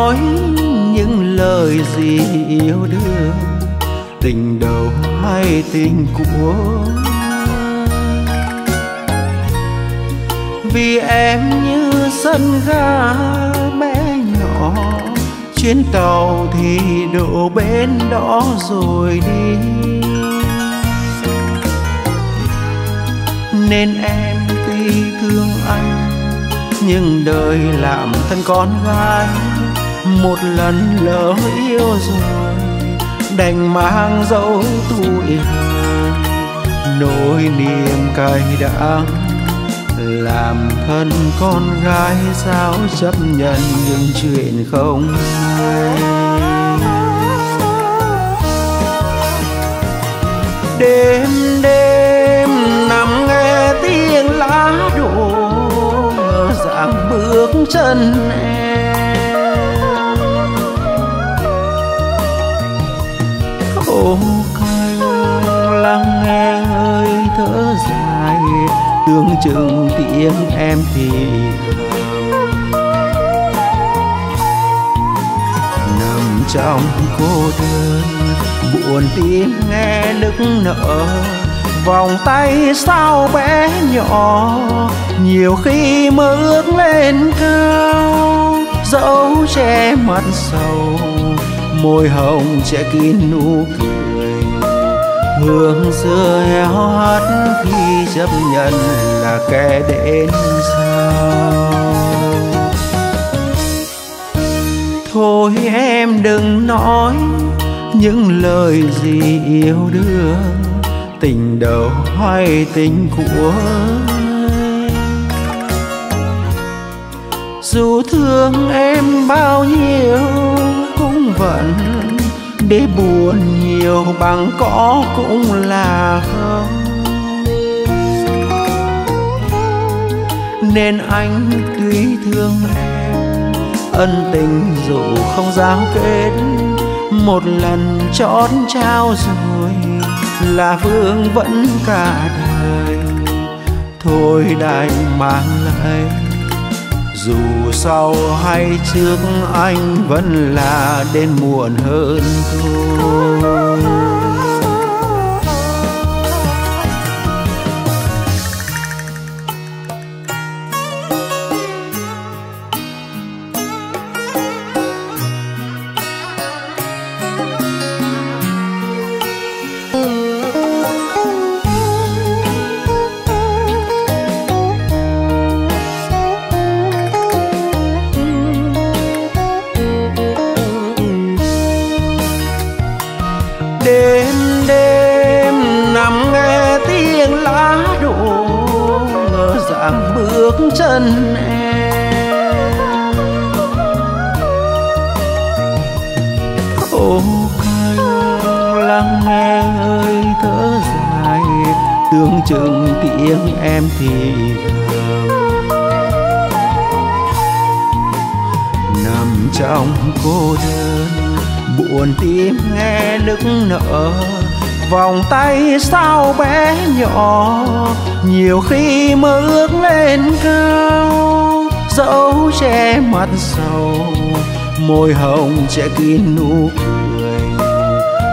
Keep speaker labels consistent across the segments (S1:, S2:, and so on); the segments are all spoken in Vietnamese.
S1: nói những lời gì yêu đương, tình đầu hay tình cuối vì em như sân ga bé nhỏ, chuyến tàu thì đổ bên đó rồi đi. Nên em tuy thương anh, nhưng đời làm thân con gái một lần lỡ yêu rồi, đành mang dấu tuổi nỗi niềm cay đắng làm thân con gái sao chấp nhận những chuyện không hay. Đêm đêm nằm nghe tiếng lá đổ dạng bước chân em. Ô canh lắng nghe hơi thở dài tương chừng tiếng em thì nằm trong cô đơn. Buồn tim nghe nức nở, vòng tay sao bé nhỏ. Nhiều khi mơ ước lên cao, dẫu che mặt sầu môi hồng che kín nụ cười hương xưa héo hắt khi chấp nhận là kẻ đến sao? thôi em đừng nói những lời gì yêu đương, tình đầu hay tình của dù thương em bao nhiêu vẫn, để buồn nhiều bằng có cũng là không nên anh tuy thương em, ân tình dù không giao kết, một lần chót trao rồi là vương vẫn cả đời. Thôi đành mang lại dù sau hay trước anh vẫn là đến muộn hơn thôi. Đêm đêm, nằm nghe tiếng lá đổ, ngỡ rằng bước chân em. Ô canh lắng nghe hơi thở dài tương chừng tiếng em thì thầm nằm trong cô đơn buồn tim nghe nức nở. Vòng tay sao bé nhỏ, nhiều khi mơ ước lên cao. Dẫu che mặt sầu, môi hồng che kín nụ cười.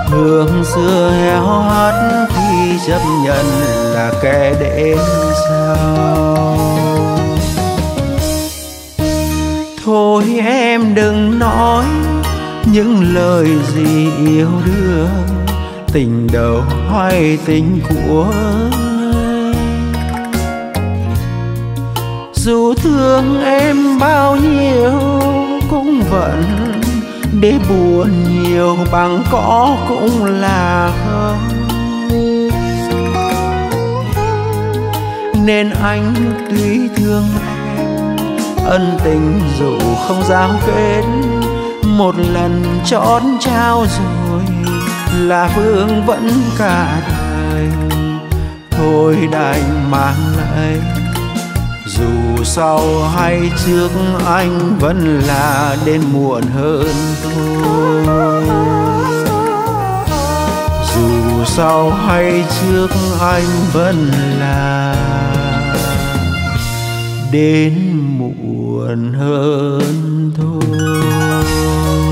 S1: Hương xưa héo hắt khi chấp nhận là kẻ đến sau. Thôi em đừng nói những lời gì yêu đương, tình đầu hay tình của dù thương em bao nhiêu, cũng vẫn để buồn nhiều bằng có cũng là không. Nên anh tuy thương em, ân tình dù không giao kết một lần chót trao rồi là vương vẫn cả đời. Thôi đành mang lại, dù sau hay trước anh vẫn là đến muộn hơn thôi. Dù sau hay trước anh vẫn là đến muộn hơn thôi.